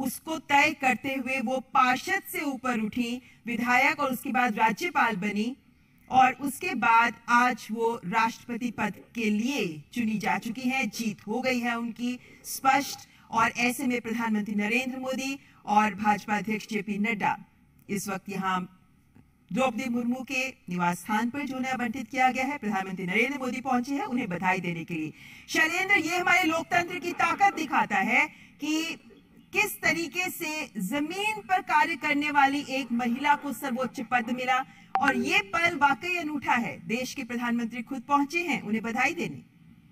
उसको तय करते हुए वो पार्षद से ऊपर उठी, विधायक और उसके बाद राज्यपाल बनी और उसके बाद आज वो राष्ट्रपति पद के लिए चुनी जा चुकी हैं। जीत हो गई है उनकी, स्पष्ट और ऐसे में प्रधानमंत्री नरेंद्र मोदी और भाजपा अध्यक्ष जेपी नड्डा। इस वक्त यहाँ द्रौपदी मुर्मू के निवास स्थान पर जो उन्हें आवंटित किया गया है, प्रधानमंत्री नरेंद्र मोदी पहुँचे हैं उन्हें बधाई देने के लिए। शैलेंद्र, ये हमारे लोकतंत्र की ताकत दिखाता है कि किस तरीके से ज़मीन पर कार्य करने वाली एक महिला को सर्वोच्च पद मिला? और ये पल वाकई अनूठा है। देश के प्रधानमंत्री खुद पहुँचे हैं, उन्हें बधाई देने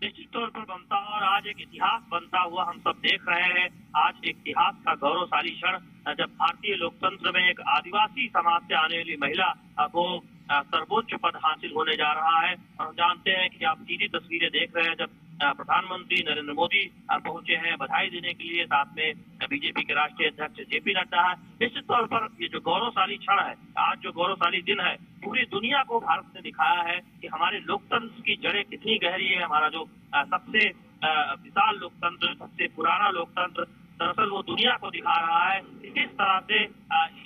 निश्चित तौर पर बनता और आज एक इतिहास बनता हुआ हम सब देख रहे हैं। आज इतिहास का गौरवशाली क्षण, जब भारतीय लोकतंत्र में एक आदिवासी समाज से आने वाली महिला को सर्वोच्च पद हासिल होने जा रहा है। और हम जानते हैं कि आप सीधी तस्वीरें देख रहे हैं जब प्रधानमंत्री नरेंद्र मोदी पहुँचे हैं बधाई देने के लिए, साथ में बीजेपी के राष्ट्रीय अध्यक्ष जेपी नड्डा है। निश्चित तौर पर ये जो गौरवशाली क्षण है, आज जो गौरवशाली दिन है, पूरी दुनिया को भारत ने दिखाया है कि हमारे लोकतंत्र की जड़ें कितनी गहरी है। हमारा जो सबसे विशाल लोकतंत्र, सबसे पुराना लोकतंत्र, दरअसल वो दुनिया को दिखा रहा है। किस तरह से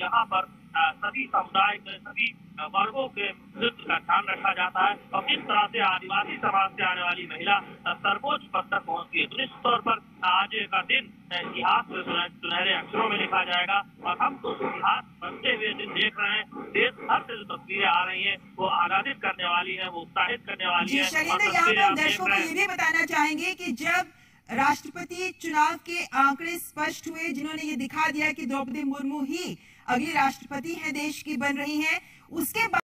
यहाँ पर सभी समुदाय के, सभी वर्गों के नृत्य का ध्यान रखा जाता है। और किस तरह से आदिवासी समाज से आने वाली महिला सर्वोच्च पद तक पहुँचती है। तो निश्चित तौर पर आज का दिन इतिहास सुनहरे अक्षरों में लिखा जाएगा और हम तो इतिहास बनते हुए दिन देख रहे हैं। देश भर से जो तस्वीरें आ रही हैं। वो आनंदित करने वाली है वो उत्साहित करने वाली है। और दर्शकों को ये भी बताना चाहेंगे की जब राष्ट्रपति चुनाव के आंकड़े स्पष्ट हुए जिन्होंने ये दिखा दिया कि द्रौपदी मुर्मू ही अगली राष्ट्रपति है देश की बन रही हैं उसके बाद